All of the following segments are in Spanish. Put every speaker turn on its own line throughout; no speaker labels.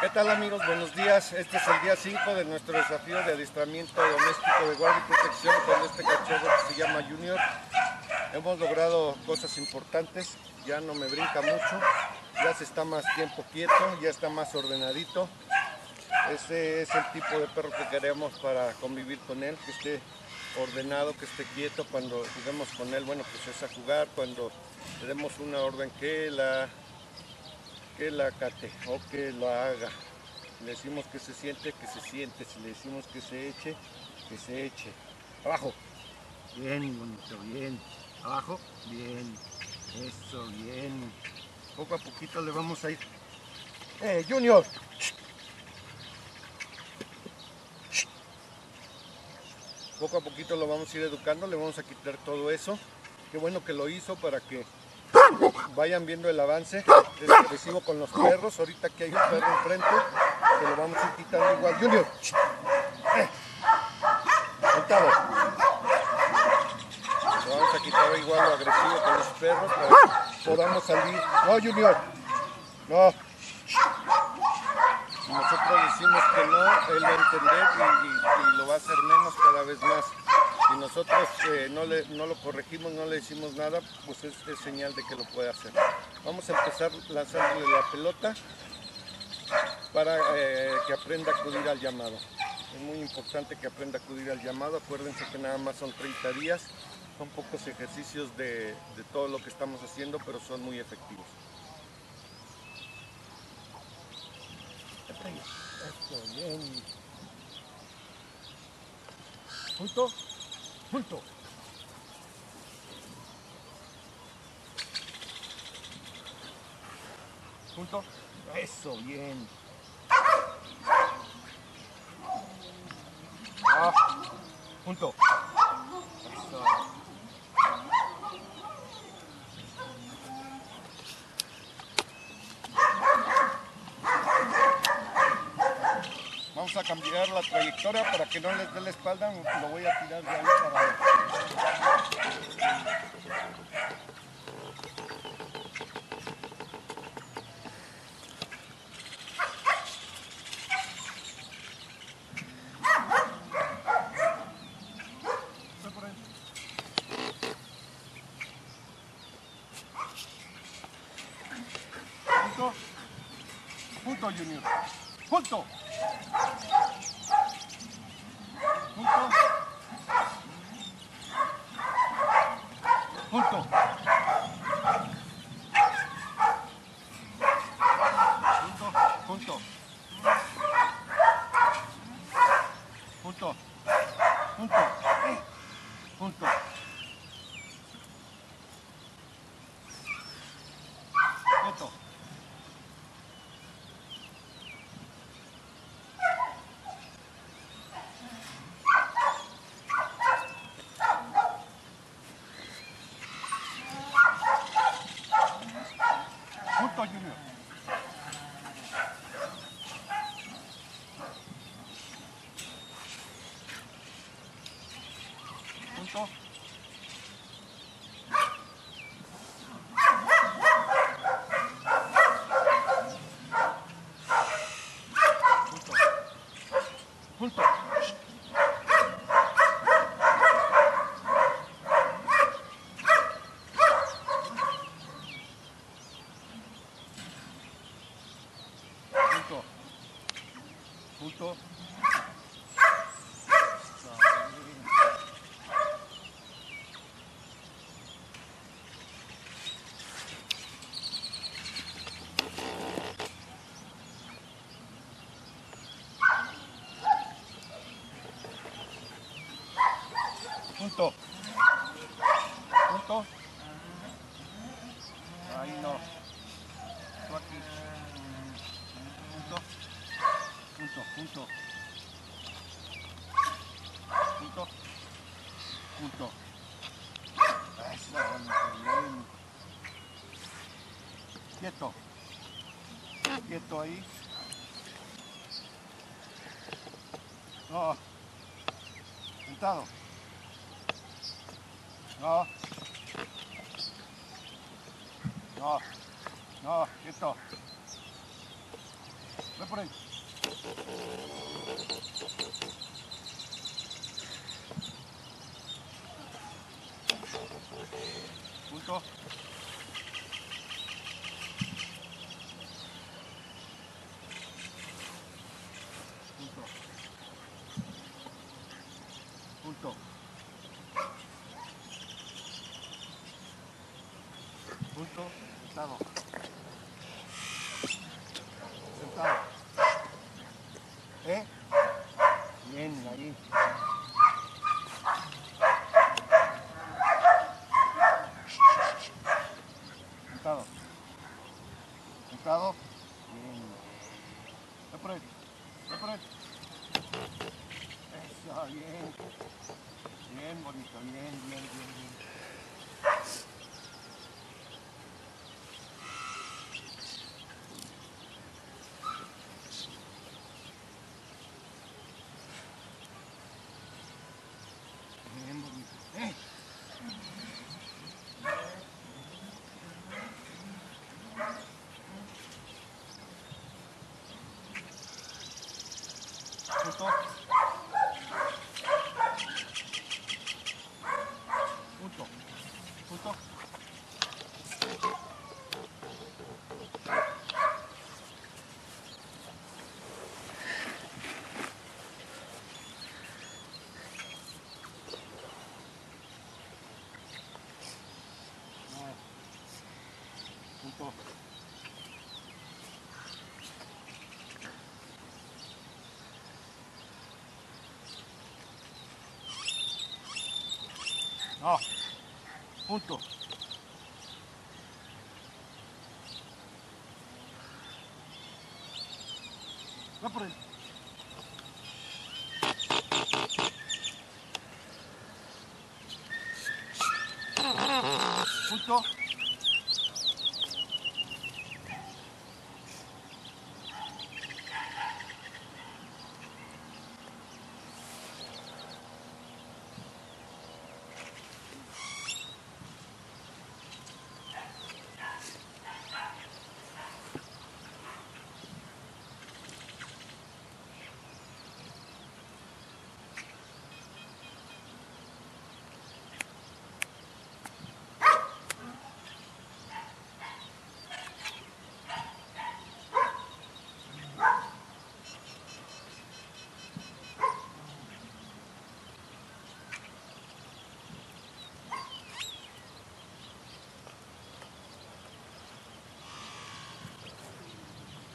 ¿Qué tal amigos? Buenos días. Este es el día 5 de nuestro desafío de adiestramiento doméstico de guardia y protección con este cachorro que se llama Junior. Hemos logrado cosas importantes, ya no me brinca mucho, ya se está más tiempo quieto, ya está más ordenadito. Ese es el tipo de perro que queremos para convivir con él, que esté ordenado, que esté quieto cuando juguemos con él, bueno pues es a jugar, cuando le demos una orden que la que la cate o que lo haga. Le decimos que se siente, que se siente. Si le decimos que se eche, que se eche. Abajo. Bien, bonito, bien. Abajo, bien. Eso, bien. Poco a poquito le vamos a ir. ¡Eh, Junior! Poco a poquito lo vamos a ir educando, le vamos a quitar todo eso. Qué bueno que lo hizo para que vayan viendo el avance es agresivo con los perros. Ahorita que hay un perro enfrente, que lo vamos a ir quitando igual. Junior, eh. Lo vamos a quitar igual lo agresivo con los perros para que podamos salir. No, Junior, no. nosotros decimos que no, él va a entender y lo va a hacer menos cada vez más si nosotros eh, no, le, no, lo corregimos, no le decimos nada, pues es, señal de que lo puede hacer. Vamos a empezar lanzándole la pelota para eh, que aprenda a acudir al llamado. Es muy importante que aprenda a acudir al llamado. Acuérdense que nada más son 30 días. Son pocos ejercicios de, de todo lo que estamos haciendo, pero son muy efectivos. Esto, bien. Punto. Punto. Eso, bien. Ah, punto. A cambiar la trayectoria para que no les dé la espalda, lo voy a tirar de ahí para Punto. Punto, Junior. Punto. 本当。 있어? 홀떡. 홀떡. Ahí no. Tú aquí. Punto. Punto, punto. Punto. Punto. Quieto. Quieto ahí. No. Sentado. No. No. No, quieto. Ve por ahí. Punto. Punto. Punto. Punto. Sentado. Sentado. ¿Eh? Bien, ahí. Sentado. Sentado. Bien. Ve por ahí. Ve por ahí. Eso, bien. Bien, bonito. Bien, bien, bien, bien. Bien bonito. ¡Eh! Punto. Punto. Punto. No. Punto. No. Punto. Va por él. Punto.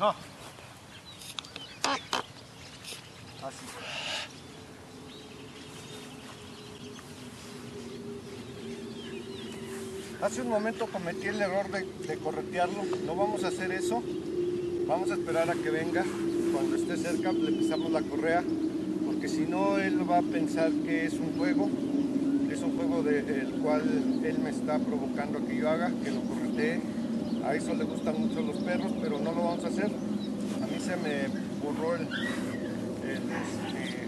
No. Así. Hace un momento cometí el error de, corretearlo. No vamos a hacer eso. Vamos a esperar a que venga. Cuando esté cerca le pisamos la correa. Porque si no, él va a pensar que es un juego. Es un juego del cual él me está provocando que yo haga, que lo corretee. A eso le gustan mucho los perros, pero no lo vamos a hacer. A mí se me borró el, el, este,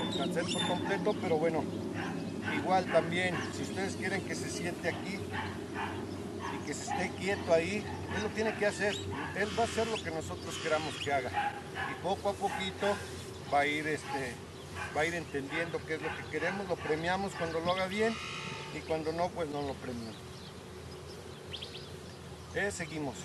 el cancel por completo, pero bueno, igual también, si ustedes quieren que se siente aquí y que se esté quieto ahí, él lo tiene que hacer. Él va a hacer lo que nosotros queramos que haga. Y poco a poquito va a ir, este, va a ir entendiendo qué es lo que queremos, lo premiamos cuando lo haga bien y cuando no, pues no lo premiamos. Eh, seguimos.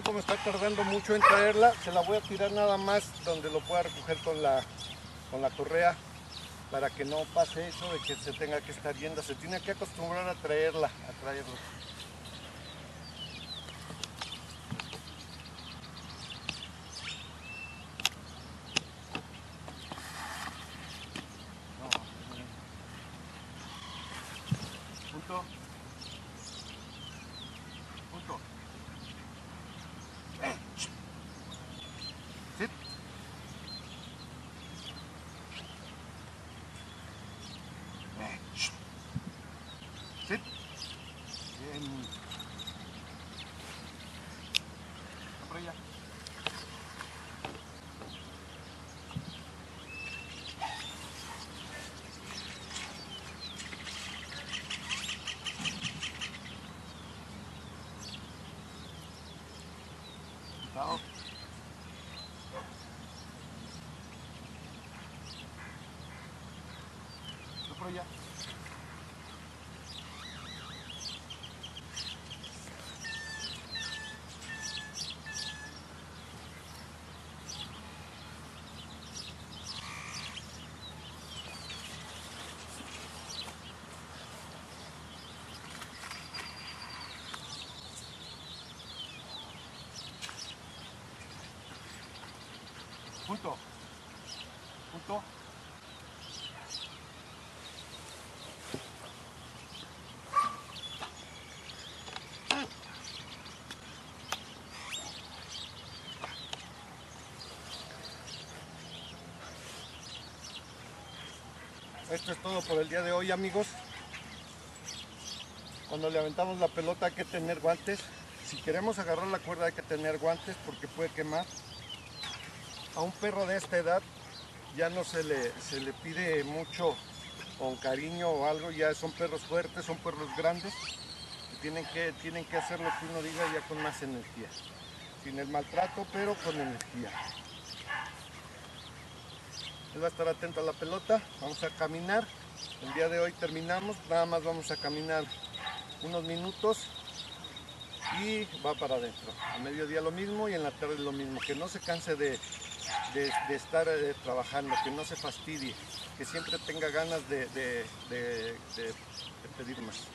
Como está tardando mucho en traerla, se la voy a tirar nada más donde lo pueda recoger con la, con la correa para que no pase eso de que se tenga que estar yendo. Se tiene que acostumbrar a traerla, a traerla. Punto. Punto. Sit. Sit. Bien. Va por allá. Cuidado. Va por allá. Punto. Punto. Esto es todo por el día de hoy amigos. Cuando le aventamos la pelota hay que tener guantes. Si queremos agarrar la cuerda hay que tener guantes porque puede quemar a un perro de esta edad ya no se le, se le pide mucho con cariño o algo, ya son perros fuertes, son perros grandes, y tienen que, tienen que hacer lo que uno diga ya con más energía, sin el maltrato, pero con energía. Él va a estar atento a la pelota, vamos a caminar, el día de hoy terminamos, nada más vamos a caminar unos minutos y va para adentro. A mediodía lo mismo y en la tarde lo mismo, que no se canse de, de, estar eh, trabajando, que no se fastidie, que siempre tenga ganas de pedir más.